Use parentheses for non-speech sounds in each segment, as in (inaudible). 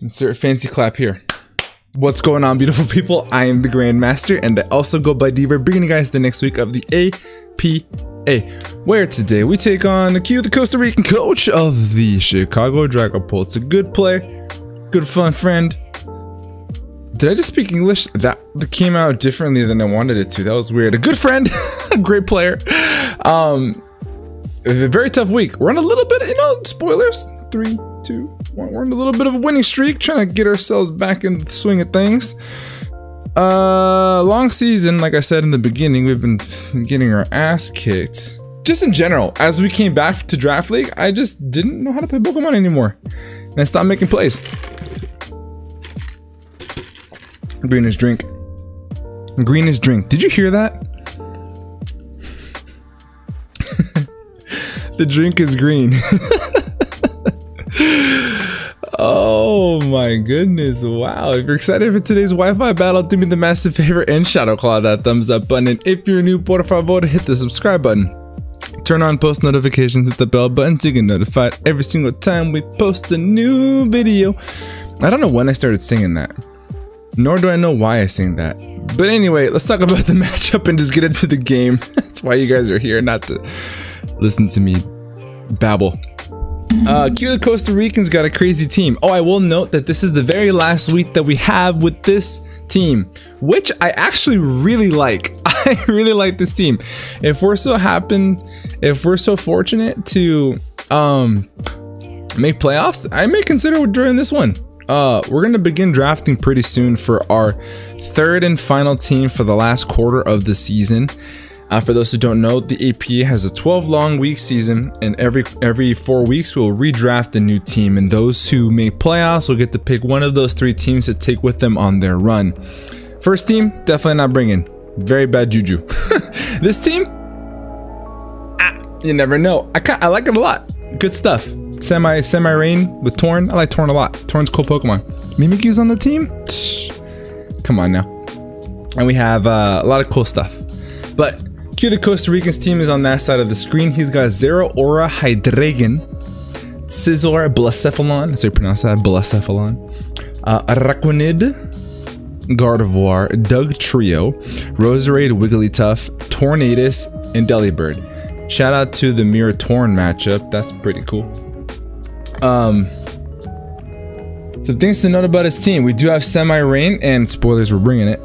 Insert fancy clap here. What's going on, beautiful people? I am the Grandmaster, and I also go by Diva, bringing you guys the next week of the APA, where today we take on the Q, the Costa Rican coach of the Chicago Dragapults. A good player, good fun friend. Did I just speak English? That came out differently than I wanted it to. That was weird. A good friend, (laughs) a great player. Um, a very tough week. We're on a little bit, you know, spoilers. Three, two. We're on a little bit of a winning streak, trying to get ourselves back in the swing of things. Uh, long season, like I said in the beginning, we've been getting our ass kicked. Just in general, as we came back to Draft League, I just didn't know how to play Pokemon anymore. And I stopped making plays. Green is drink. Green is drink. Did you hear that? (laughs) the drink is green. (laughs) oh my goodness. Wow. If you're excited for today's Wi-Fi battle, do me the massive favor and shadow claw that thumbs up button. And if you're new, por favor, hit the subscribe button. Turn on post notifications, hit the bell button to get notified every single time we post a new video. I don't know when I started singing that, nor do I know why I sing that. But anyway, let's talk about the (laughs) matchup and just get into the game. (laughs) That's why you guys are here, not to listen to me babble. Uh, Q the Costa Ricans got a crazy team. Oh, I will note that this is the very last week that we have with this team, which I actually really like. (laughs) I really like this team. If we're so happen, if we're so fortunate to um make playoffs, I may consider doing this one. Uh, we're gonna begin drafting pretty soon for our third and final team for the last quarter of the season. Uh, for those who don't know, the APA has a 12 long week season, and every every four weeks we'll redraft a new team. And those who make playoffs will get to pick one of those three teams to take with them on their run. First team, definitely not bringing. Very bad juju. (laughs) this team, ah, you never know. I I like it a lot. Good stuff. Semi semi rain with Torn. I like Torn a lot. Torn's cool Pokemon. Mimikyu's on the team. Come on now. And we have uh, a lot of cool stuff. But Q the Costa Rican's team is on that side of the screen. He's got Zeraora Hydreigon, Scizor Blacephalon, so you pronounce that, Blacephalon, uh, Araquanid, Gardevoir, Dugtrio, Roserade Wigglytuff, Tornadus, and Delibird. Shout out to the Mirror Torn matchup. That's pretty cool. Um, some things to note about his team. We do have Semi-Rain, and spoilers, we're bringing it.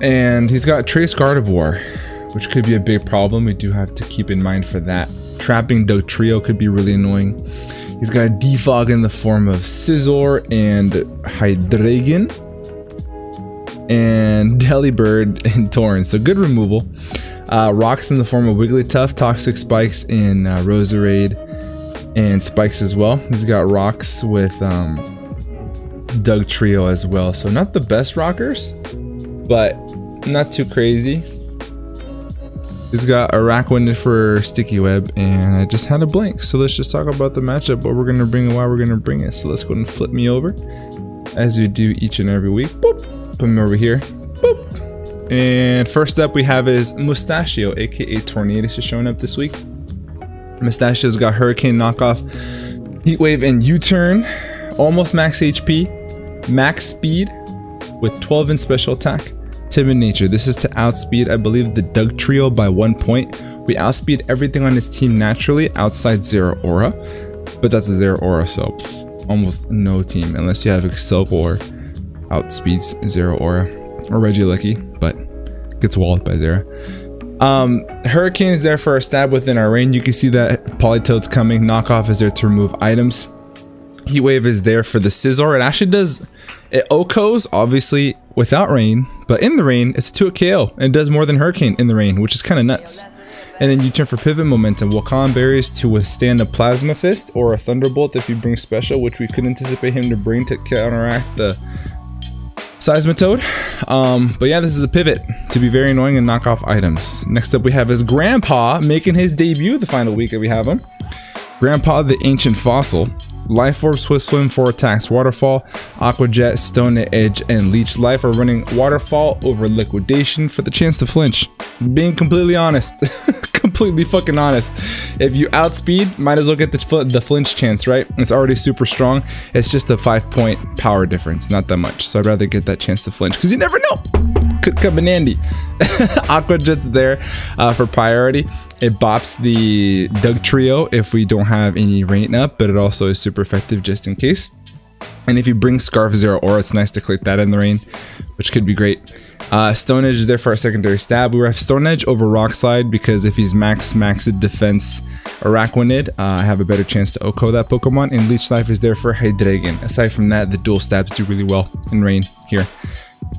And he's got Trace Gardevoir which could be a big problem. We do have to keep in mind for that. Trapping Dugtrio could be really annoying. He's got a defog in the form of Scizor and Hydreigon. And (laughs) Delibird and Torn. So good removal. Uh, rocks in the form of Wigglytuff, Toxic Spikes in uh, Roserade, and Spikes as well. He's got rocks with um, Dugtrio as well. So not the best rockers, but not too crazy. He's got Araquanid for Sticky Web, and I just had a blank. So let's just talk about the matchup, what we're going to bring and why we're going to bring it. So let's go and flip me over, as we do each and every week. Boop. Put me over here. Boop. And first up we have is Mustachio, aka Tornadus, is showing up this week. Mustachio's got Hurricane Knockoff, Heat Wave, and U-Turn. Almost max HP, max speed, with 12 in special attack timid nature. This is to outspeed, I believe, the Dugtrio by one point. We outspeed everything on his team naturally outside Zeraora, but that's a Aura, so almost no team, unless you have Accelgor outspeeds Zeraora or Reggie Regieleki, but gets walled by Zero. Um, Hurricane is there for a stab within our range. You can see that Politoed's coming. Knockoff is there to remove items. Heat Wave is there for the Scizor. It actually does, it OHKOs, obviously, without rain, but in the rain, it's a 2 KO and does more than Hurricane in the rain, which is kind of nuts. And then U-turn for Pivot Momentum, Wacan Berries to withstand a Plasma Fist or a Thunderbolt if you bring Special, which we could anticipate him to bring to counteract the Seismitoad. Um, but yeah, this is a pivot to be very annoying and knock off items. Next up we have his Grandpa making his debut the final week that we have him. Grandpa the Ancient Fossil. Life Orb, Swift Swim, 4 attacks, Waterfall, Aqua Jet, Stone Edge, and Leech Life are running Waterfall over Liquidation for the chance to flinch. Being completely honest. (laughs) completely fucking honest. If you outspeed, might as well get the, fl the flinch chance, right? It's already super strong. It's just a five point power difference, not that much. So I'd rather get that chance to flinch because you never know. Could come in handy. Aqua Jet's there uh, for priority. It bops the Dugtrio if we don't have any rain up, but it also is super effective just in case. And if you bring Scarf Zeraora, it's nice to click that in the rain, which could be great. Uh, Stone Edge is there for a secondary stab. We have Stone Edge over Rock Slide because if he's max maxed defense Araquanid, uh, I have a better chance to OHKO that Pokemon. And Leech Life is there for Hydreigon. Aside from that, the dual stabs do really well in Rain here.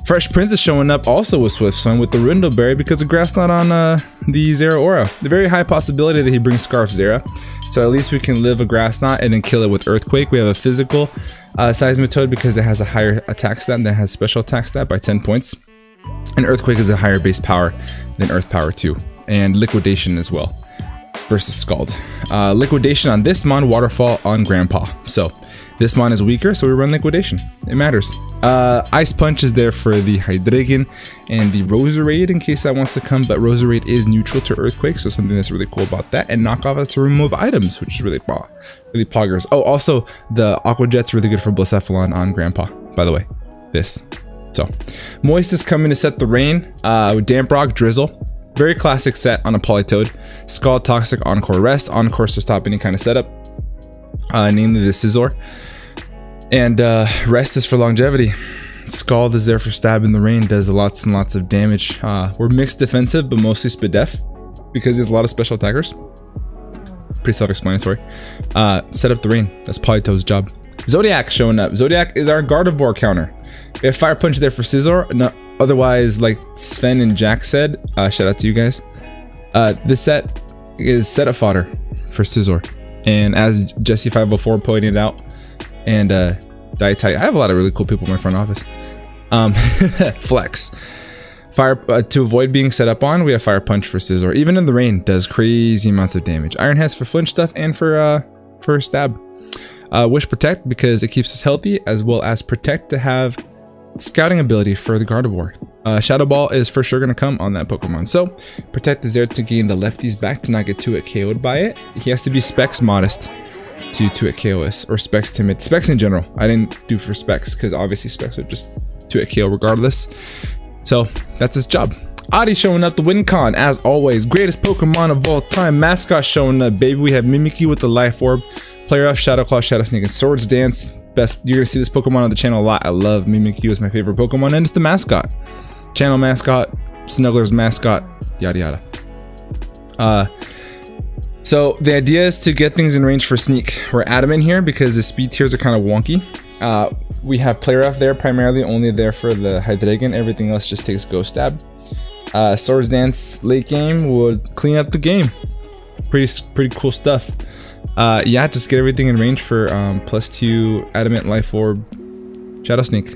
Fresh Prince is showing up also with Swift Swim with the Rindo Berry because of Grass Knot on uh, the Zeraora. The very high possibility that he brings Scarf Zera. So at least we can live a Grass Knot and then kill it with Earthquake. We have a physical uh, Seismitoad because it has a higher attack stat than it has special attack stat by 10 points. And Earthquake is a higher base power than Earth Power 2. And Liquidation as well versus Scald. Uh, liquidation on this mon, Waterfall on Grandpa. So this mon is weaker, so we run Liquidation. It matters. Uh, Ice Punch is there for the Hydreigon and the Roserade in case that wants to come, but Roserade is neutral to Earthquake, so something that's really cool about that. And Knockoff is to remove items, which is really, really poggers. Oh, also, the Aqua Jet's really good for Blacephalon on Grandpa, by the way. This. So, Moist is coming to set the rain. Uh, Damp Rock, Drizzle. Very classic set on a Politoed. Scald Toxic, Encore Rest. Encore to stop any kind of setup. Uh, namely the Scizor. And uh, Rest is for longevity. Scald is there for stab in the rain, does lots and lots of damage. Uh, we're mixed defensive, but mostly Spadef because there's a lot of special attackers. Pretty self-explanatory. Uh, set up the rain. That's Politoed's job. Zodiac showing up. Zodiac is our Gardevoir counter. We have Fire Punch there for Scizor. No, otherwise, like Sven and Jack said, uh, shout out to you guys. Uh, this set is setup fodder for Scizor. And as Jesse504 pointed out, and uh, Diet I have a lot of really cool people in my front office. Um, (laughs) flex. Fire uh, to avoid being set up on, we have Fire Punch for Scizor. Even in the rain, does crazy amounts of damage. Iron Heads for flinch stuff and for uh, for stab. Uh, Wish Protect because it keeps us healthy, as well as Protect to have scouting ability for the Gardevoir. Uh, Shadow Ball is for sure going to come on that Pokemon. So, Protect is there to gain the lefties back to not get 2-hit KO'd by it. He has to be Specs modest to 2-hit KOS, or Specs timid. Specs in general. I didn't do for Specs, because obviously Specs would just 2-hit KO regardless. So, that's his job. Adi showing up, the WinCon, as always. Greatest Pokemon of all time. Mascot showing up, baby. We have Mimikyu with the Life Orb. Play Rough Shadow Claw, Shadow Sneak, and Swords Dance best you're gonna see this pokemon on the channel a lot i love mimikyu is my favorite pokemon and it's the mascot channel mascot snuggler's mascot yada yada. Uh so the idea is to get things in range for sneak. We're adamant here because the speed tiers are kind of wonky. Uh we have Play Rough there primarily only there for the hydreigon everything else just takes ghost stab. Uh swords dance late game would clean up the game. Pretty pretty cool stuff. Uh, yeah, just get everything in range for um, plus two Adamant Life Orb Shadow Sneak.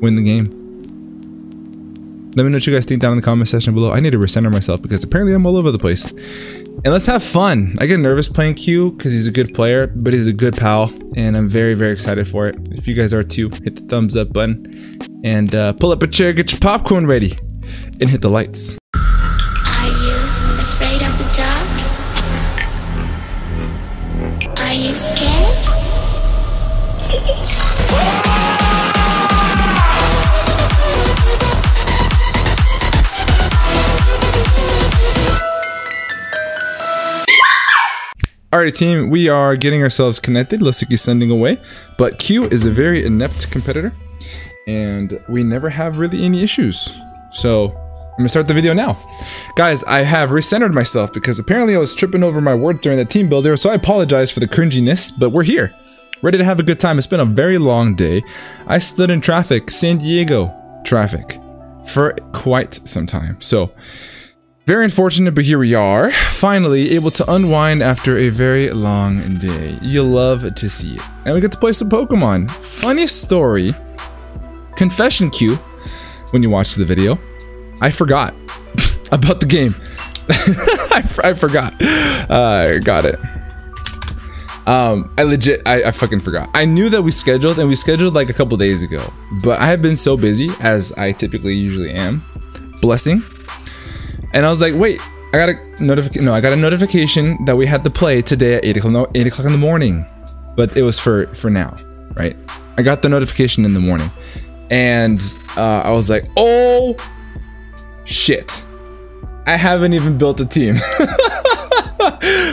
Win the game. Let me know what you guys think down in the comment section below. I need to recenter myself because apparently I'm all over the place. And let's have fun. I get nervous playing Q because he's a good player, but he's a good pal. And I'm very, very excited for it. If you guys are too, hit the thumbs up button. And uh, pull up a chair, get your popcorn ready. And hit the lights. Alright team, we are getting ourselves connected. He's sending away. But Q is a very inept competitor. And we never have really any issues. So, I'm gonna start the video now. Guys, I have recentered myself because apparently I was tripping over my words during the team builder, so I apologize for the cringiness, but we're here. Ready to have a good time. It's been a very long day. I stood in traffic, San Diego traffic, for quite some time. So, very unfortunate, but here we are. Finally, able to unwind after a very long day. You'll love to see it. And we get to play some Pokemon. Funny story. Confession cue, when you watch the video, I forgot (laughs) about the game. (laughs) I, I forgot. Uh, got it. Um, I legit, I, I fucking forgot. I knew that we scheduled, and we scheduled like a couple days ago, but I have been so busy, as I typically usually am. Blessing. And I was like, wait, I got a notification. No, I got a notification that we had to play today at eight o'clock. No, eight o'clock in the morning, but it was for for now, right? I got the notification in the morning, and uh, I was like, oh shit, I haven't even built a team. (laughs)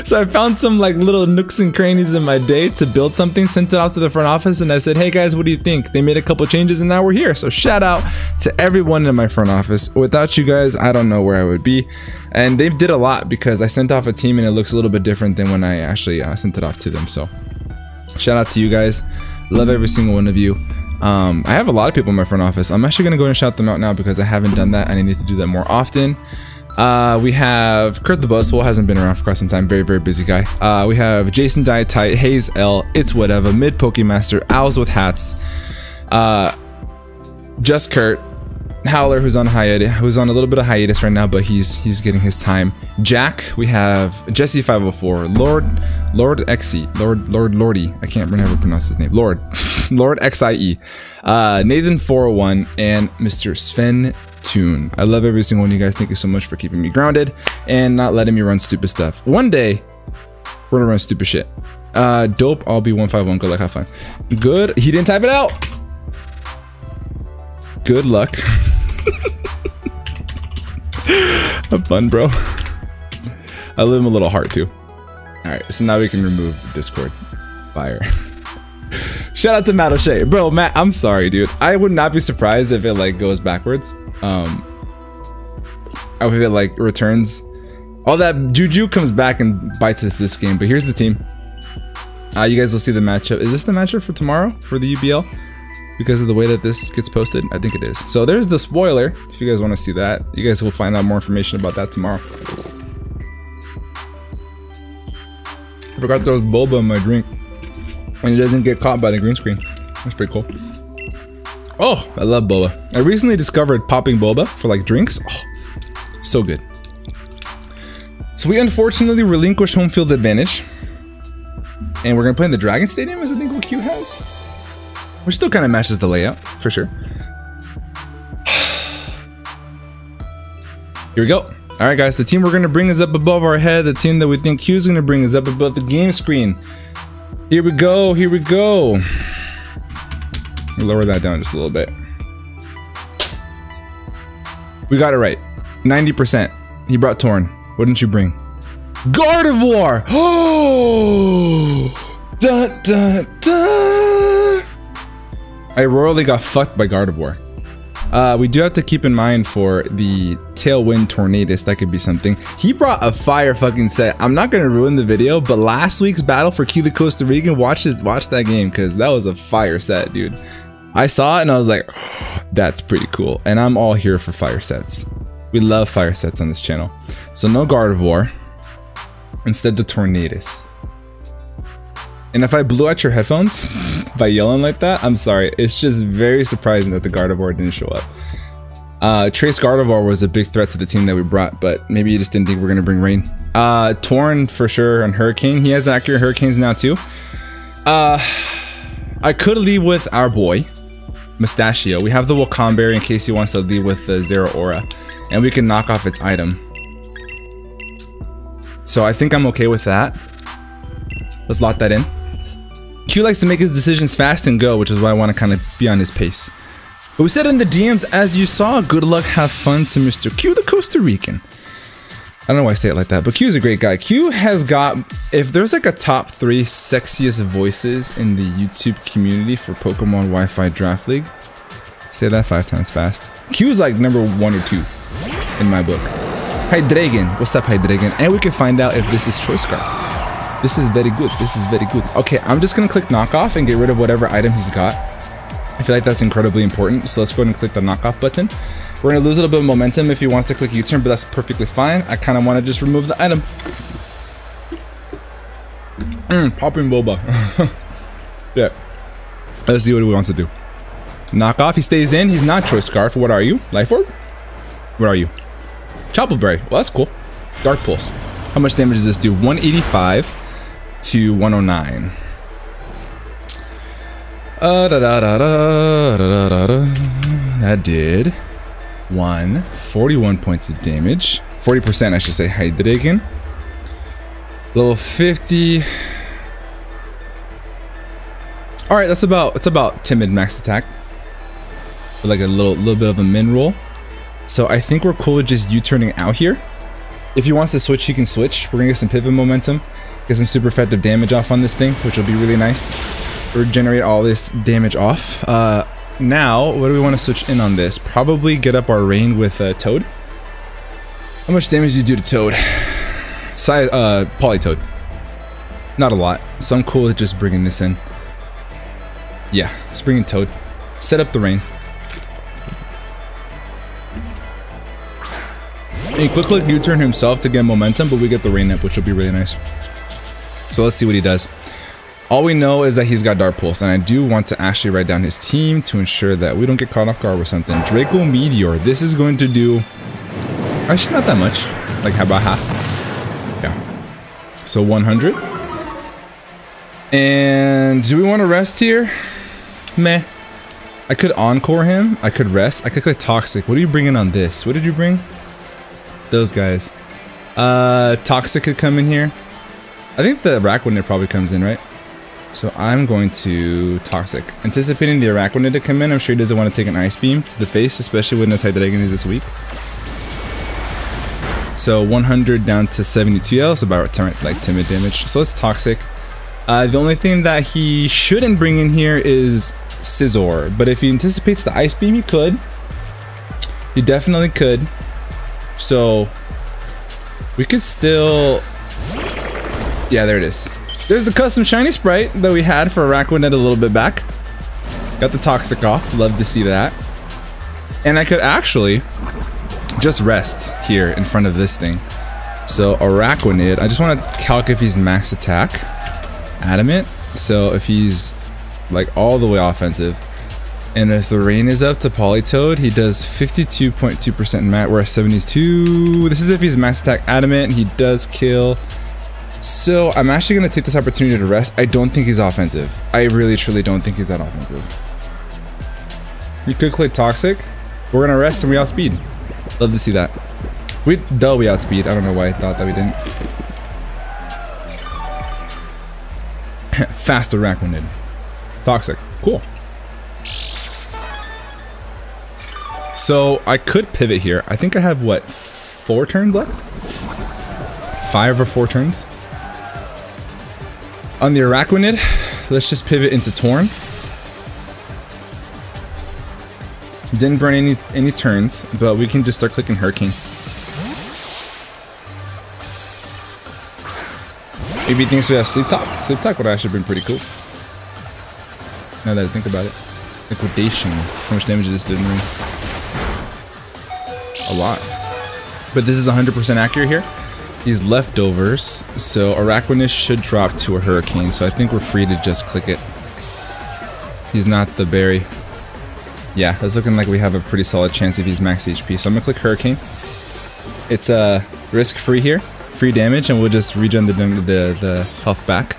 so I found some like little nooks and crannies in my day to build something, sent it out to the front office, and I said, "Hey guys, what do you think?" They made a couple changes, and now we're here. So shout out to everyone in my front office. Without you guys, I don't know where I would be. And they did a lot because I sent off a team, and it looks a little bit different than when I actually uh, sent it off to them. So shout out to you guys. Love every single one of you. Um, I have a lot of people in my front office. I'm actually gonna go and shout them out now because I haven't done that and I need to do that more often. Uh, we have Kurt the Buzzwole, hasn't been around for quite some time. Very, very busy guy. Uh, we have Jason Dietite, Hayes L, It's Whatever, Mid Pokemaster, Owls with Hats, uh, Just Kurt, Howler, who's on hiatus, who's on a little bit of hiatus right now, but he's he's getting his time. Jack, we have Jesse 504, Lord Lord Xe, Lord Lord Lordy, I can't remember how to pronounce his name. Lord (laughs) Lord XIE, uh, Nathan 401, and Mr. Sven Tune. I love every single one of you guys. Thank you so much for keeping me grounded and not letting me run stupid stuff. One day, we're gonna run stupid shit. Uh, dope. I'll be 151. Good luck. Have fun. Good. He didn't type it out. Good luck. (laughs) have fun, bro. I live him a little heart too. All right. So now we can remove the Discord. Fire. (laughs) Shout out to Matt O'Shea. Bro, Matt, I'm sorry, dude. I would not be surprised if it like goes backwards. Um if it like returns. All that Juju comes back and bites us this game, but here's the team. Uh, you guys will see the matchup. Is this the matchup for tomorrow for the UBL? Because of the way that this gets posted? I think it is. So there's the spoiler. If you guys want to see that, you guys will find out more information about that tomorrow. I forgot there was boba in my drink and it doesn't get caught by the green screen. That's pretty cool. Oh, I love boba. I recently discovered popping boba for like drinks. Oh, so good. So we unfortunately relinquished home field advantage. And we're gonna play in the Dragon Stadium, as I think what Q has. Which still kind of matches the layout, for sure. (sighs) Here we go. All right, guys, the team we're gonna bring is up above our head. The team that we think Q is gonna bring is up above the game screen. Here we go, here we go. Lower that down just a little bit. We got it right. 90%. He brought Torn. What didn't you bring? Gardevoir! Oh! (gasps) dun, dun, dun. I royally got fucked by Gardevoir. Uh, we do have to keep in mind for the Tailwind Tornadus, that could be something. He brought a fire fucking set. I'm not gonna ruin the video, but last week's battle for Q the Costa Rican, watch this, watch that game, because that was a fire set, dude. I saw it and I was like, oh, (sighs) that's pretty cool. And I'm all here for fire sets. We love fire sets on this channel. So no Gardevoir. Instead the Tornadus. And if I blew out your headphones (laughs) by yelling like that, I'm sorry. It's just very surprising that the Gardevoir didn't show up. Uh, Trace Gardevoir was a big threat to the team that we brought, but maybe you just didn't think we are going to bring rain. Uh, Torn for sure on Hurricane. He has accurate Hurricanes now too. Uh, I could leave with our boy, Mustachio. We have the Wacan Berry in case he wants to leave with the Zeraora. And we can knock off its item. So I think I'm okay with that. Let's lock that in. Q likes to make his decisions fast and go, which is why I want to kind of be on his pace. But we said in the DMs, as you saw, good luck, have fun to Mr. Q, the Costa Rican. I don't know why I say it like that, but Q is a great guy. Q has got, if there's like a top three sexiest voices in the YouTube community for Pokemon Wi-Fi Draft League, say that five times fast. Q is like number one or two in my book. Hydreigon, what's up Hydreigon? And we can find out if this is Choice Scarf. This is very good. This is very good. Okay, I'm just gonna click knockoff and get rid of whatever item he's got. I feel like that's incredibly important. So let's go ahead and click the knockoff button. We're gonna lose a little bit of momentum if he wants to click U-turn, but that's perfectly fine. I kind of want to just remove the item. Mm, popping boba. (laughs) yeah. Let's see what he wants to do. Knock off. He stays in. He's not Choice Scarf. What are you? Life Orb? What are you? Chople Berry. Well, that's cool. Dark Pulse. How much damage does this do? 185 to 109. Uh, da, da, da, da, da, da, da. That did one 41 points of damage. 40% I should say, Hydreigon. Level 50. Alright, that's about, it's about timid max attack. Like a little, little bit of a min roll. So I think we're cool with just U-turning out here. If he wants to switch, he can switch. We're gonna get some pivot momentum. Get some super effective damage off on this thing, which will be really nice. Regenerate all this damage off. Uh, now, what do we want to switch in on this? Probably get up our rain with uh, Toad. How much damage do you do to Toad? (sighs) Size, uh, Politoed. Not a lot. So I'm cool with just bringing this in. Yeah, let's bring in Toad. Set up the rain. He quick U-turn himself to get momentum, but we get the rain up, which will be really nice. So let's see what he does. All we know is that he's got Dark Pulse, and I do want to actually write down his team to ensure that we don't get caught off guard with something. Draco Meteor. This is going to do... Actually, not that much. Like, how about half? Yeah. So 100. And do we want to rest here? Meh. I could Encore him. I could rest. I could click Toxic. What are you bringing on this? What did you bring? Those guys. Uh, Toxic could come in here. I think the Araquanid probably comes in, right? So I'm going to Toxic. Anticipating the Araquanid to come in, I'm sure he doesn't want to take an Ice Beam to the face, especially when his Hydreigon is this weak. So 100 down to 72 L, so about like timid damage. So let's Toxic. Uh, the only thing that he shouldn't bring in here is Scizor, but if he anticipates the Ice Beam, he could. He definitely could. So we could still... Yeah, there it is. There's the custom shiny sprite that we had for Araquanid a little bit back. Got the Toxic off. Love to see that. And I could actually just rest here in front of this thing. So Araquanid, I just want to calc if he's max attack. Adamant. So if he's like all the way offensive. And if the rain is up to Politoed, he does 52.2% mat, whereas 72. This is if he's max attack adamant. He does kill. So I'm actually going to take this opportunity to rest. I don't think he's offensive. I really, truly don't think he's that offensive. He could click Toxic. We're going to rest and we outspeed. Love to see that. We, duh, we outspeed. I don't know why I thought that we didn't. (laughs) Faster Araquanid. Toxic. Cool. So I could pivot here. I think I have, what, four turns left? Five or four turns? On the Araquanid, let's just pivot into Torn. Didn't burn any any turns, but we can just start clicking Hurricane. Maybe he thinks we have Sleep Talk. Sleep Talk would actually have been pretty cool. Now that I think about it. Liquidation. How much damage is this doing me? A lot. But this is 100% accurate here. These leftovers. So Araquanid should drop to a Hurricane. So I think we're free to just click it. He's not the berry. Yeah, it's looking like we have a pretty solid chance if he's max HP. So I'm to click Hurricane. It's uh, risk-free here. Free damage, and we'll just regen the, the, the health back.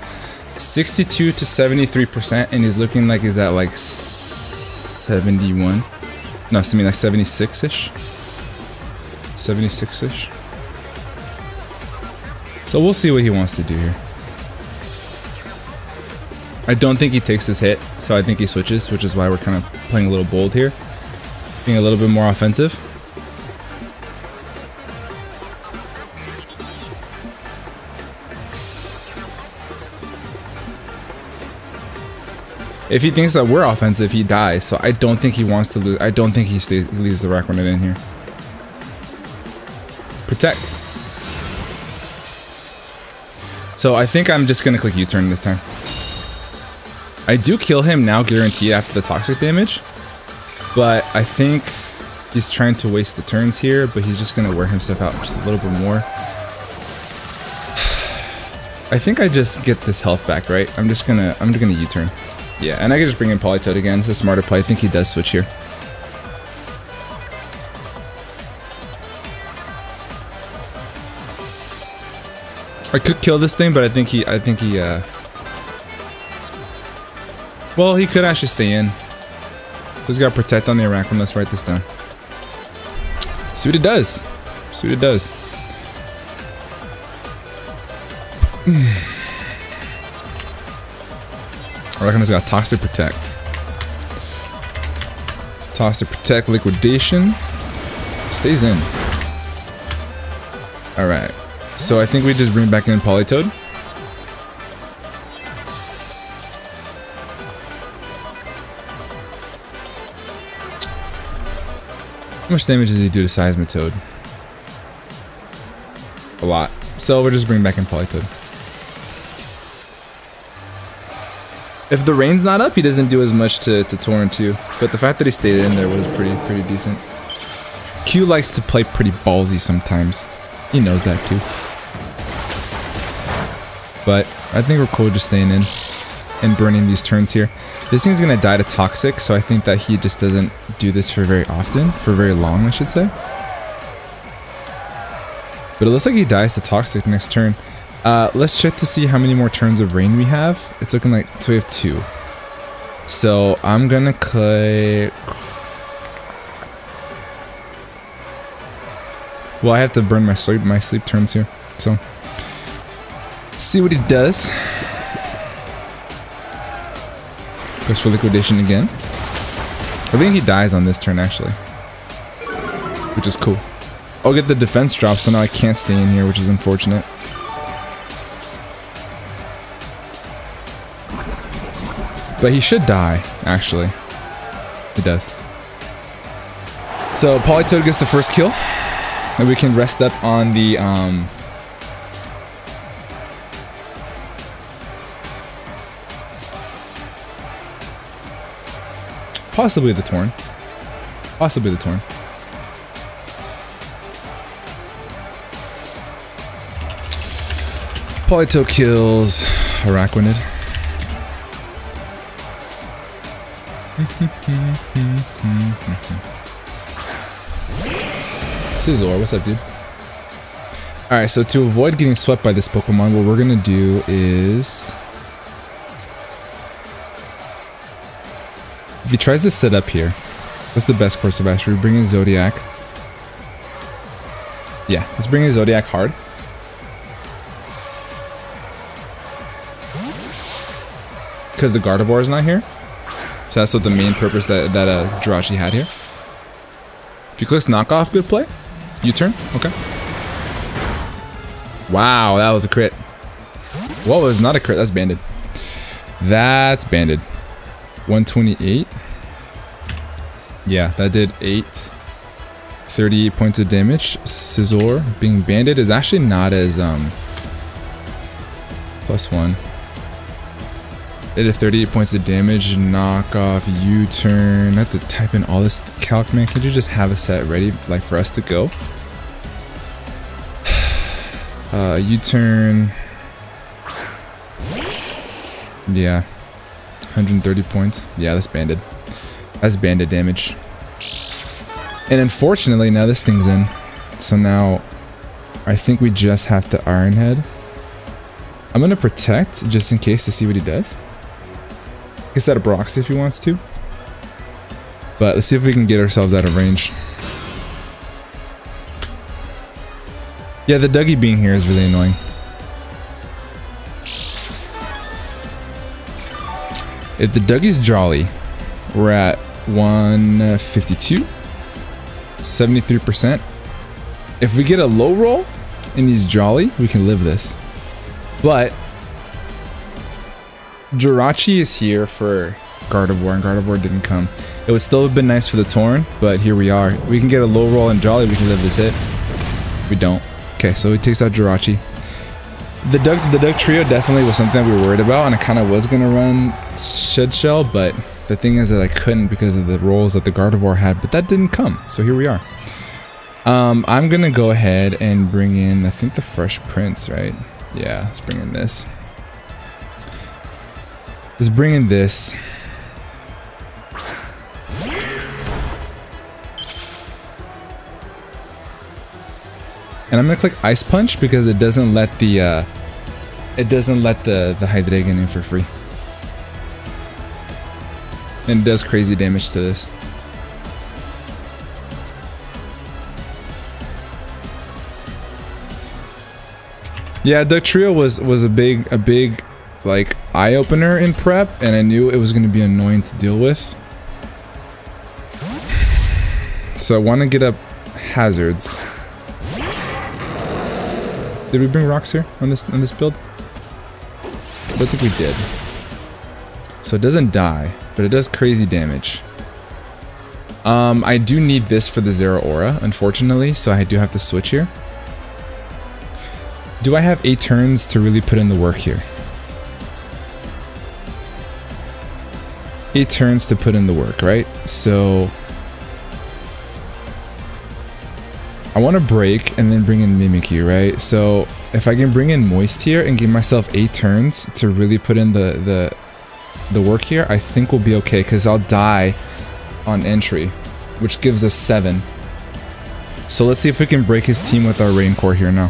62 to 73%, and he's looking like he's at like 71. No, I mean like 76-ish. 76-ish. So we'll see what he wants to do here. I don't think he takes his hit, so I think he switches, which is why we're kind of playing a little bold here. Being a little bit more offensive. If he thinks that we're offensive, he dies. So I don't think he wants to lose. I don't think he, stays, he leaves the Araquanid in here. Protect. So I think I'm just going to click U-turn this time. I do kill him now, guaranteed, after the toxic damage. But I think he's trying to waste the turns here, but he's just going to wear himself out just a little bit more. (sighs) I think I just get this health back, right? I'm just gonna, I'm just gonna U-turn. Yeah, and I can just bring in Politoed again. It's a smarter play. I think he does switch here. I could kill this thing, but I think he, I think he, uh... Well, he could actually stay in. Just gotta protect on the Arachum. Let's write this down. See what it does. See what it does. (sighs) Arachum's got Toxic Protect. Toxic Protect Liquidation. Stays in. Alright. So I think we just bring back in Politoed. How much damage does he do to Seismitoad? A lot. So we're just bringing back in Politoed. If the rain's not up, he doesn't do as much to, to Torn too. But the fact that he stayed in there was pretty pretty decent. Q likes to play pretty ballsy sometimes. He knows that too. But I think we're cool just staying in and burning these turns here. This thing's gonna die to Toxic, so I think that he just doesn't do this for very often, for very long I should say. But it looks like he dies to Toxic next turn. Uh, let's check to see how many more turns of rain we have. It's looking like so we have two. So I'm gonna click. Well, I have to burn my sleep my sleep turns here. So see what he does. Goes for liquidation again. I think he dies on this turn actually, which is cool. I'll get the defense drop, so now I can't stay in here, which is unfortunate. But he should die, actually. He does. So Politoed gets the first kill. And we can rest up on the um Possibly the Torn. Possibly the Torn. Polito kills Araquanid. (laughs) Scizor, what's up, dude? Alright, so to avoid getting swept by this Pokemon, what we're gonna do is... If he tries to sit up here, what's the best course of action? We bring in Zodiac. Yeah, let's bring in Zodiac hard. Because the Gardevoir is not here. So that's what the main purpose that, that uh, Jirachi had here. If you click knockoff, good play. U-turn, okay. Wow, that was a crit. What was not a crit? That's banded. That's banded. 128. Yeah, that did 8. 38 points of damage. Scizor being banded is actually not as um plus one. It did 38 points of damage, Knock off, U-turn. I have to type in all this calc, man. Could you just have a set ready, like, for us to go? (sighs) Uh, U-turn. Yeah. 130 points. Yeah, that's banded. That's banded damage. And unfortunately, now this thing's in. So now, I think we just have to Iron Head. I'm gonna protect, just in case, to see what he does. He can set up rocks if he wants to. But let's see if we can get ourselves out of range. Yeah, the Dougie being here is really annoying. If the Dougie's Jolly, we're at 152. 73%. If we get a low roll and he's Jolly, we can live this. But Jirachi is here for Gardevoir, and Gardevoir didn't come. It would still have been nice for the Torn, but here we are. We can get a low roll and Jolly, we can live this hit. We don't. Okay, so he takes out Jirachi. The Duck, the Dugtrio definitely was something that we were worried about, and I kind of was going to run Shed Shell, but the thing is that I couldn't because of the roles that the Gardevoir had, but that didn't come, so here we are. Um, I'm going to go ahead and bring in, I think, the Fresh Prince, right? Yeah, let's bring in this. Let's bring in this. And I'm gonna click Ice Punch because it doesn't let the uh, it doesn't let the the Hydreigon in for free, and it does crazy damage to this. Yeah, Dugtrio was was a big a big like eye opener in prep, and I knew it was to be annoying to deal with. So I want to get up hazards. Did we bring rocks here on this on this build? I don't think we did. So it doesn't die, but it does crazy damage. Um, I do need this for the Zeraora, unfortunately, so I do have to switch here. Do I have 8 turns to really put in the work here? 8 turns to put in the work, right? So... I want to break and then bring in Mimikyu, right? So if I can bring in Moist here and give myself 8 turns to really put in the, the, the work here, I think we'll be okay because I'll die on entry, which gives us 7. So let's see if we can break his team with our Rain Core here now.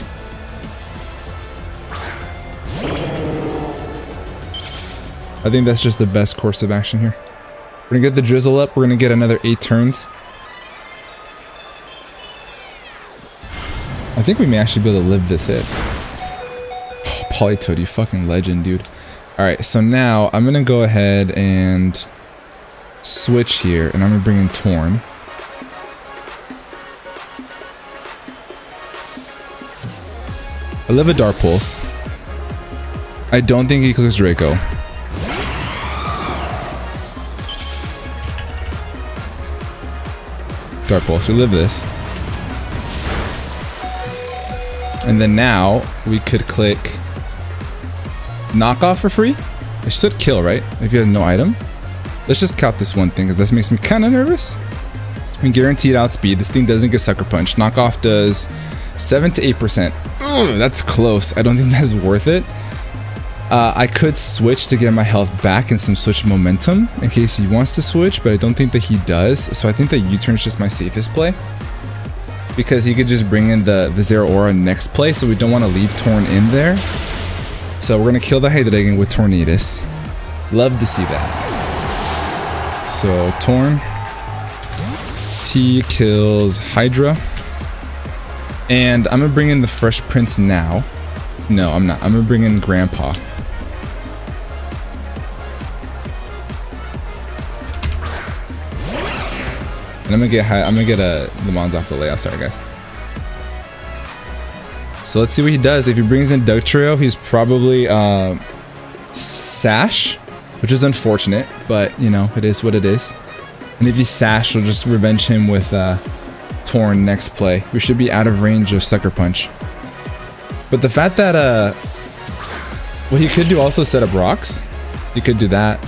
I think that's just the best course of action here. We're gonna get the drizzle up, we're gonna get another 8 turns. I think we may actually be able to live this hit. Oh, Politoed, you fucking legend, dude. Alright, so now I'm gonna go ahead and switch here, and I'm gonna bring in Torn. I live a Dark Pulse. I don't think he clicks Draco. Dark Pulse, we live this. And then now, we could click Knockoff for free? It should kill, right? If you have no item. Let's just count this one thing, because this makes me kind of nervous. We guaranteed outspeed. This thing doesn't get Sucker Punch. Knockoff does 7 to 8%. Ugh, that's close. I don't think (laughs) that's worth it. Uh, I could switch to get my health back and some switch momentum in case he wants to switch, but I don't think that he does. So I think that U-turn is just my safest play. Because he could just bring in the, the Zeraora next play, so we don't want to leave Torn in there. So we're going to kill the Hydreigon with Tornadus. Love to see that. So Torn. T kills Hydra. And I'm going to bring in the Fresh Prince now. No, I'm not. I'm going to bring in Grandpa. And I'm gonna get high, I'm gonna get uh, the Mons off the layout. Sorry, guys. So let's see what he does. If he brings in Dugtrio, he's probably uh, Sash, which is unfortunate, but you know it is what it is. And if he Sash, we'll just revenge him with uh, Torn next play. We should be out of range of Sucker Punch. But the fact that uh, well, he could do also set up rocks. He could do that.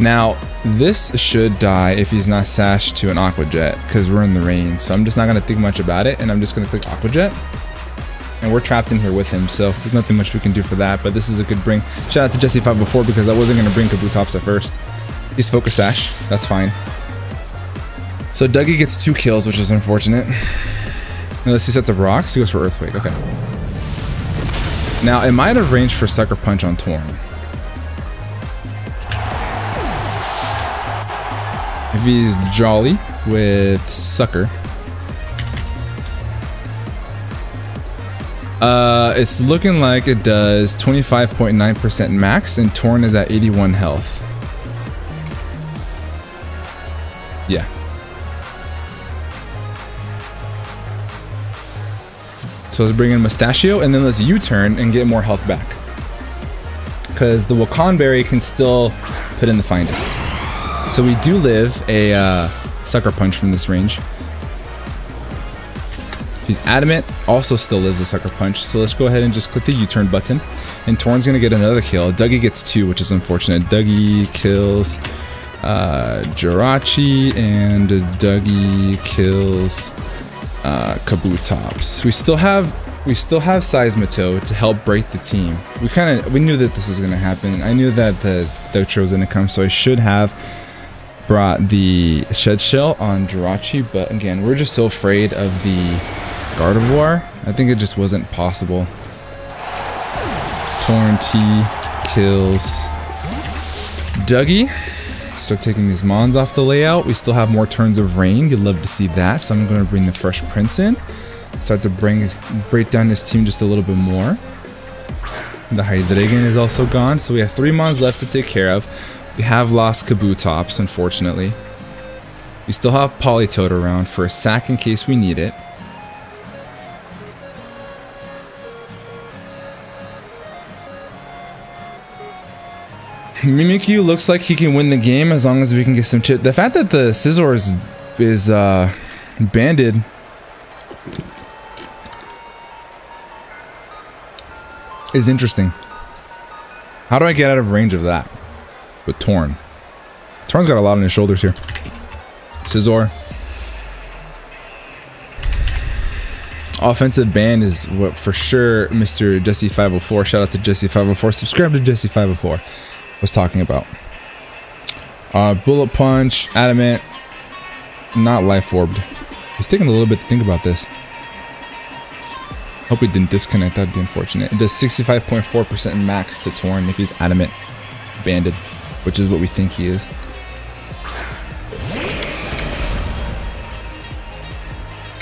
Now, this should die if he's not sashed to an Aqua Jet, because we're in the rain. So I'm just not going to think much about it, and I'm just going to click Aqua Jet. And we're trapped in here with him, so there's nothing much we can do for that, but this is a good bring. Shout out to Jesse504 because I wasn't going to bring Kabutops at first. He's Focus Sash, that's fine. So Dougie gets two kills, which is unfortunate. Unless he sets up rocks, he goes for Earthquake, okay. Now, am I out of range for Sucker Punch on Torn? He's Jolly with Sucker. Uh, it's looking like it does 25.9% max and Torn is at 81 health. Yeah. So let's bring in Mustachio and then let's U-turn and get more health back. Because the Wacan Berry can still put in the finest. So we do live a uh, Sucker Punch from this range. He's Adamant, also still lives a Sucker Punch. So let's go ahead and just click the U-turn button. And Torn's gonna get another kill. Dougie gets two, which is unfortunate. Dougie kills uh, Jirachi, and Dougie kills uh, Kabutops. We still have we still have Seismitoad to help break the team. We kind of we knew that this was gonna happen. I knew that the Dugtrio was gonna come, so I should have brought the Shed Shell on Jirachi, but again, we're just so afraid of the Gardevoir. I think it just wasn't possible. Torn kills Dougie. Start taking these Mons off the layout. We still have more turns of rain. You'd love to see that. So I'm going to bring the Fresh Prince in. Start to bring his, break down his team just a little bit more. The Hydreigon is also gone, so we have three mons left to take care of. We have lost Kabutops, unfortunately. We still have Politoed around for a sack in case we need it. Mimikyu looks like he can win the game as long as we can get some chip. The fact that the Scizor is, is uh, banded is interesting. How do I get out of range of that? With Torn. Torn's got a lot on his shoulders here. Scizor. Offensive band is what for sure Mr. Jesse504. Shout out to Jesse504. Subscribe to Jesse504 was talking about. Uh, Bullet Punch, Adamant, not Life Orbed. He's taking a little bit to think about this. Hope he didn't disconnect, that'd be unfortunate. It does 65.4% max to Torn if he's Adamant Banded, which is what we think he is.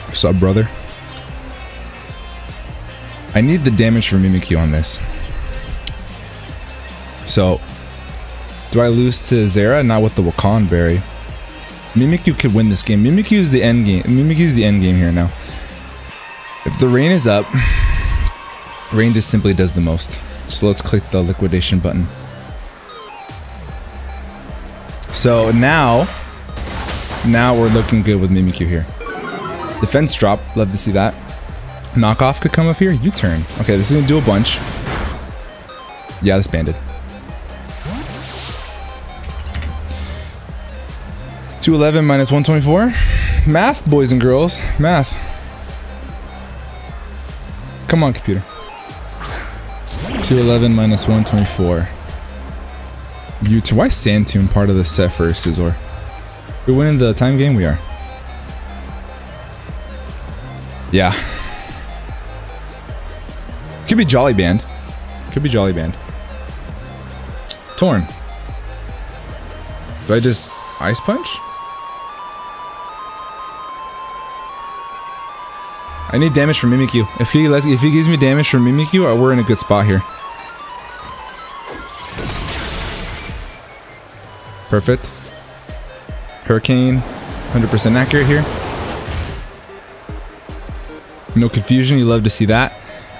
What's up, brother? I need the damage from Mimikyu on this. So, do I lose to Zera? Not with the Wacan Berry. Mimikyu could win this game. Mimikyu is the end game. Mimikyu is the end game here now. If the rain is up, rain just simply does the most. So let's click the liquidation button. So now, now we're looking good with Mimikyu here. Defense drop, love to see that. Knockoff could come up here. U-turn. Okay, this is gonna do a bunch. Yeah, this banded. 211 minus 124. Math, boys and girls. Math. Come on, computer. 211 minus 124. You to why Sand Tomb part of the set for Scizor? We're winning the time game, we are. Yeah. Could be Jolly Band. Could be Jolly Band. Torn. Do I just Ice Punch? I need damage from Mimikyu. If he lets, if he gives me damage from Mimikyu, uh, we're in a good spot here. Perfect. Hurricane, 100% accurate here. No confusion, you love to see that.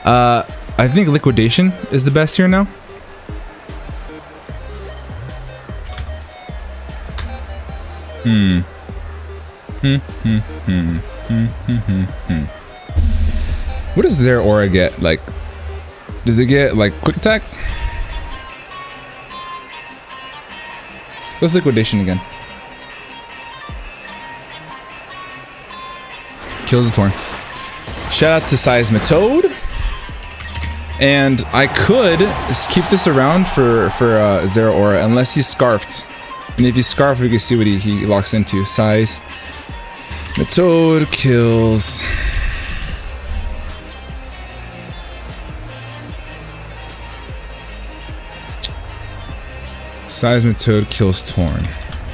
Uh, I think Liquidation is the best here now. Hmm. Hmm, hmm, hmm, hmm, hmm, hmm, hmm. What does Zeraora get? Like, does it get like quick attack? Let's liquidation again. Kills the Torn. Shout out to Seismitoad. And I could keep this around for, for uh, Zeraora unless he's scarfed. And if he's scarfed, we can see what he, he locks into. Size. Metoad kills Seismitoad kills Torn.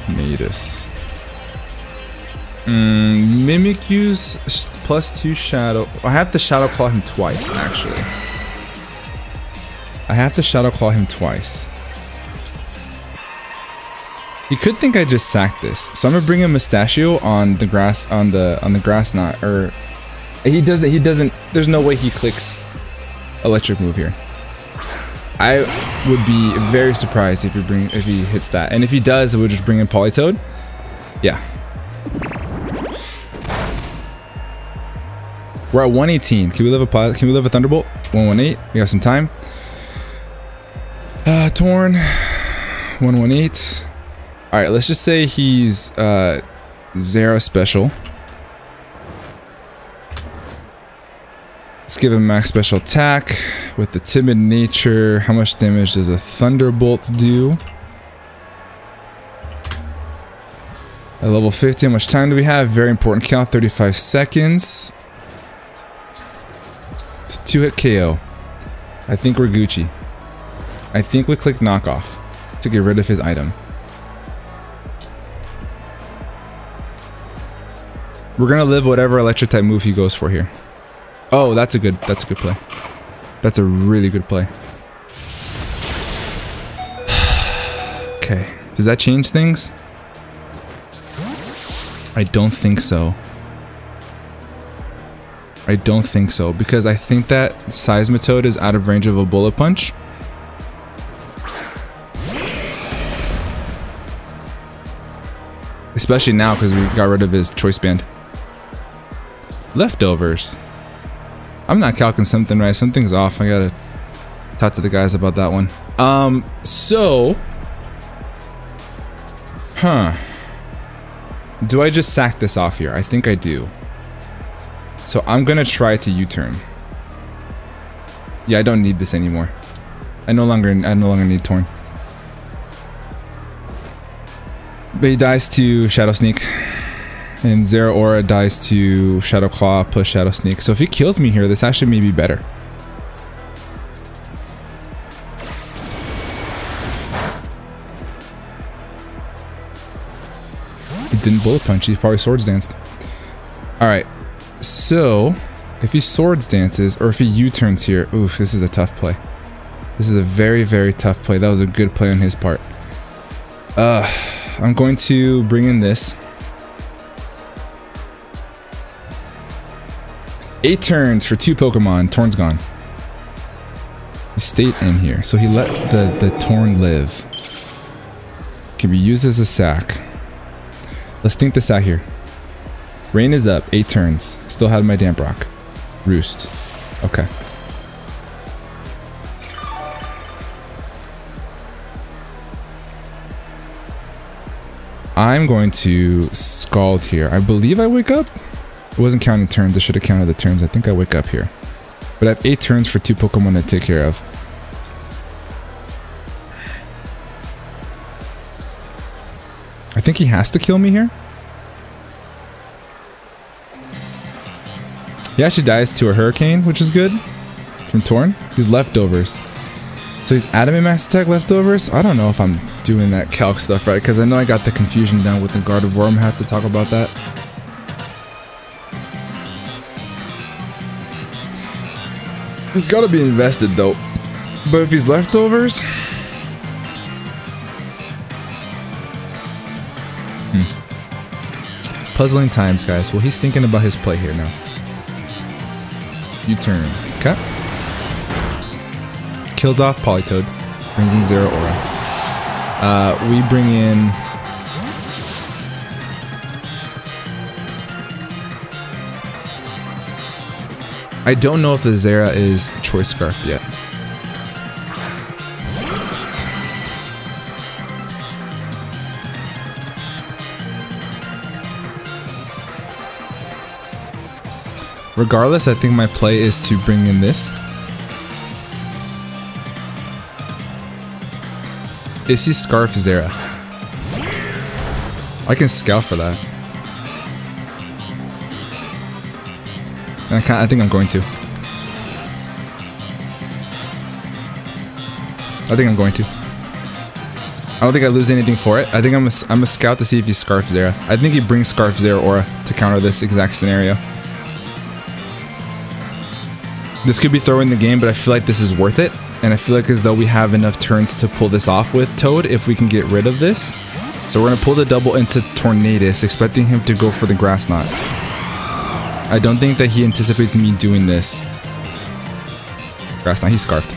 Matus. Mm, Mimikyu's plus two shadow. I have to shadow claw him twice, actually. I have to shadow claw him twice. You could think I just sacked this, so I'm gonna bring a mustachio on the grass on the on the grass knot, or he doesn't. He doesn't. There's no way he clicks electric move here. I would be very surprised if he bring if he hits that. And if he does, it would just bring in Politoed. Yeah. We're at 118. Can we live a can we live a Thunderbolt? 118. We got some time. Uh Torn. 118. Alright, let's just say he's uh Zera special. Let's give him max special attack with the timid nature. How much damage does a thunderbolt do? At level 50, how much time do we have? Very important count, 35 seconds. It's a two hit KO. I think we're Gucci. I think we click knockoff to get rid of his item. We're gonna live whatever electric type move he goes for here. Oh, that's a good, that's a good play. That's a really good play. (sighs) okay. Does that change things? I don't think so. I don't think so because I think that Seismitoad is out of range of a bullet punch. Especially now because we got rid of his choice band. Leftovers. I'm not calculating something right. Something's off. I gotta talk to the guys about that one. Um, so... Huh. Do I just sack this off here? I think I do. So I'm gonna try to U-turn. Yeah, I don't need this anymore. I no longer I no longer need Torn. But he dies to Shadow Sneak. And Zeraora dies to Shadow Claw plus Shadow Sneak. So if he kills me here, this actually may be better. He didn't bullet punch, he probably swords danced. Alright, so if he swords dances or if he U-turns here, oof, this is a tough play. This is a very, very tough play. That was a good play on his part. Uh, I'm going to bring in this. Eight turns for two Pokemon. Torn's gone. He stayed in here, so he let the, the Torn live. Can be used as a sack. Let's think this out here. Rain is up, eight turns. Still had my Damp Rock. Roost. Okay. I'm going to Scald here. I believe I wake up? It wasn't counting turns. I should have counted the turns. I think I wake up here. But I have eight turns for two Pokemon to take care of. I think he has to kill me here. He actually dies to a Hurricane, which is good. From Torn. He's leftovers. So he's Adamant Max Attack leftovers? I don't know if I'm doing that calc stuff right, because I know I got the confusion down with the Gardevoir. I'm have to talk about that. He's got to be invested, though. But if he's leftovers... Hmm. Puzzling times, guys. Well, he's thinking about his play here now. U-turn. Okay. Kills off Politoed. Brings in Zeraora. Uh, we bring in... I don't know if the Zera is Choice Scarf yet. Regardless, I think my play is to bring in this. Is he Scarf Zera? I can scout for that. I, can't, I think I'm going to. I think I'm going to. I don't think I lose anything for it. I think I'm a, I'm a scout to see if he Scarf Zera. I think he brings Scarf Zeraora to counter this exact scenario. This could be throwing the game, but I feel like this is worth it. And I feel like as though we have enough turns to pull this off with Toad if we can get rid of this. So we're going to pull the double into Tornadus, expecting him to go for the Grass Knot. I don't think that he anticipates me doing this. Grass now he's scarfed.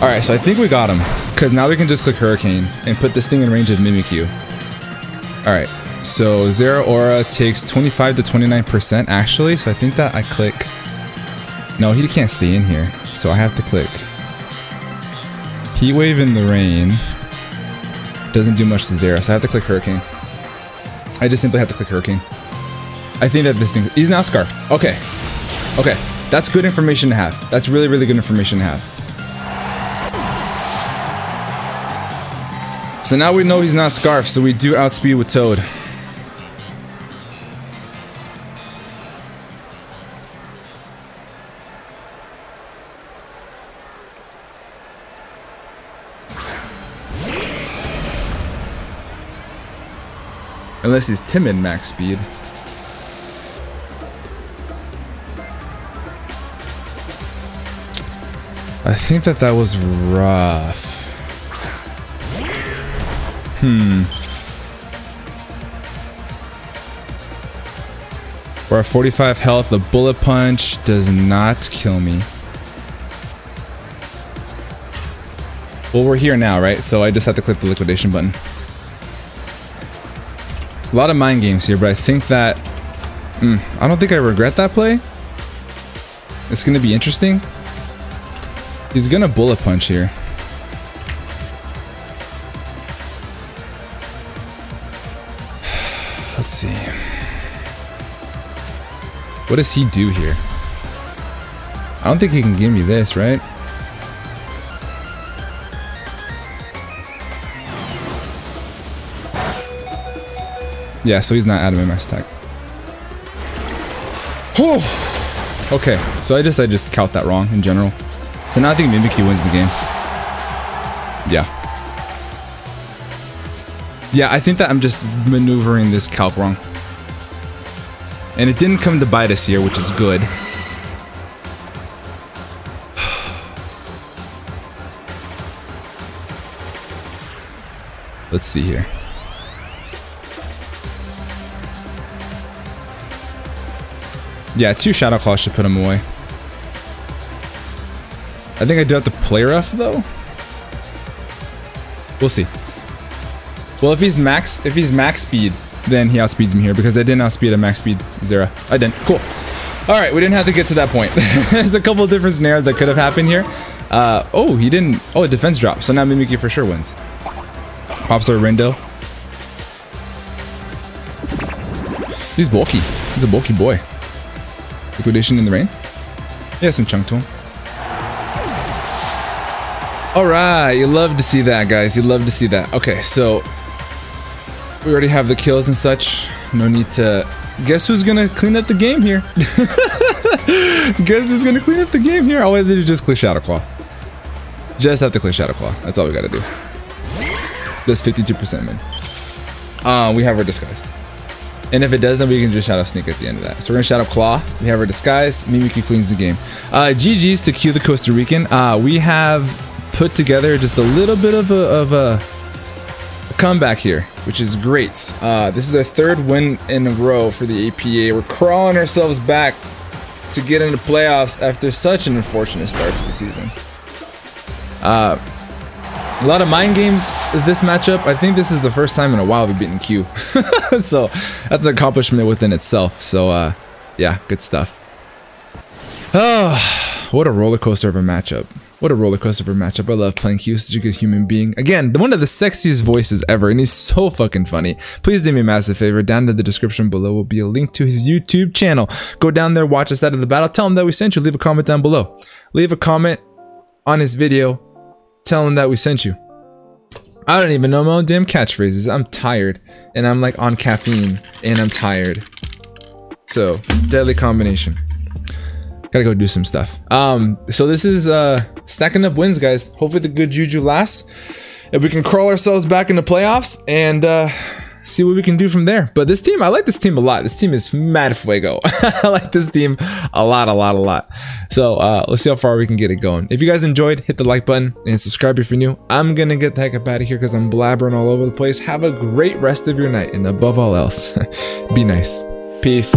Alright, so I think we got him. Because now we can just click Hurricane and put this thing in range of Mimikyu. Alright, so Zeraora takes 25 to 29% actually, so I think that I click... No, he can't stay in here, so I have to click. Heat Wave in the rain doesn't do much to Zera, so I have to click Hurricane. I just simply have to click Hurricane. I think that this thing... He's now Scarf. Okay. Okay. That's good information to have. That's really, really good information to have. So now we know he's not Scarf, so we do outspeed with Toad. Unless he's timid max speed. I think that that was rough. Hmm. We're at 45 health. The bullet punch does not kill me. Well, we're here now, right? So I just have to click the liquidation button. A lot of mind games here, but I think that... Mm, I don't think I regret that play. It's going to be interesting. He's to bullet punch here. (sighs) Let's see. What does he do here? I don't think he can give me this, right? Yeah, so he's not of my stack. Whew. Okay, so I just I just count that wrong in general. So now I think Mimikyu wins the game. Yeah. Yeah, I think that I'm just maneuvering this calc wrong. And it didn't come to bite us here, which is good. (sighs) Let's see here. Yeah, two Shadow Claws should put him away. I think I do have to play rough though. We'll see. Well, if he's max, if he's max speed, then he outspeeds me here because I didn't outspeed at max speed Zera. I didn't. Cool. All right, we didn't have to get to that point. (laughs) There's a couple different scenarios that could have happened here. Uh, oh, he didn't. Oh, a defense drop. So now Mimikyu for sure wins. Pops our Rindo. He's bulky. He's a bulky boy. Liquidation in the rain. Yeah, some chunk to him. Alright, you love to see that, guys. You love to see that. Okay, so we already have the kills and such. No need to... Guess who's gonna clean up the game here? (laughs) Guess who's gonna clean up the game here? All we have to do is just click Shadow Claw. Just have to click Shadow Claw. That's all we gotta do. That's 52% man. Uh, we have our disguise. And if it doesn't, we can just Shadow Sneak at the end of that. So we're gonna Shadow Claw. We have our disguise. Mimikyu cleans the game. Uh, GG's to Q the Costa Rican. Uh, we have put together just a little bit of a, of a, a comeback here, which is great. Uh, this is our third win in a row for the APA. We're crawling ourselves back to get into the playoffs after such an unfortunate start to the season. Uh, a lot of mind games this matchup. I think this is the first time in a while we've beaten Q. (laughs) so that's an accomplishment within itself. So uh, yeah, good stuff. Oh, what a roller coaster of a matchup. What a roller coaster of a matchup. I love playing Q, such a good human being. Again, one of the sexiest voices ever, and he's so fucking funny. Please do me a massive favor. Down in the description below will be a link to his YouTube channel. Go down there, watch us out of the battle. Tell him that we sent you. Leave a comment down below. Leave a comment on his video. Tell him that we sent you. I don't even know my own damn catchphrases. I'm tired. And I'm like on caffeine. And I'm tired. So, deadly combination. Gotta go do some stuff. Um, so this is uh stacking up wins, guys. Hopefully the good juju lasts. If we can crawl ourselves back into playoffs and uh see what we can do from there. But this team, I like this team a lot. This team is mad fuego. (laughs) I like this team a lot, a lot, a lot. So uh, let's see how far we can get it going. If you guys enjoyed, hit the like button and subscribe if you're new. I'm gonna get the heck up out of here because I'm blabbering all over the place. Have a great rest of your night, and above all else, (laughs) be nice. Peace.